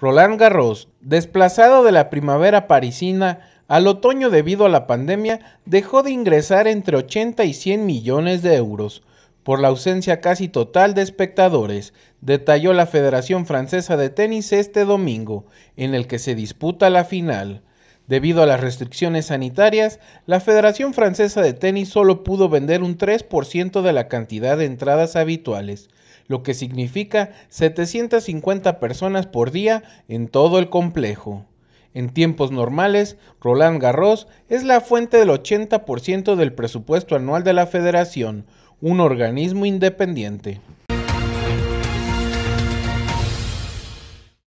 Roland Garros, desplazado de la primavera parisina al otoño debido a la pandemia, dejó de ingresar entre 80 y 100 millones de euros por la ausencia casi total de espectadores, detalló la Federación Francesa de Tenis este domingo, en el que se disputa la final. Debido a las restricciones sanitarias, la Federación Francesa de Tenis solo pudo vender un 3% de la cantidad de entradas habituales, lo que significa 750 personas por día en todo el complejo. En tiempos normales, Roland Garros es la fuente del 80% del presupuesto anual de la federación, un organismo independiente.